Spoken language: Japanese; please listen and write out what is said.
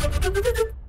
ピピピ。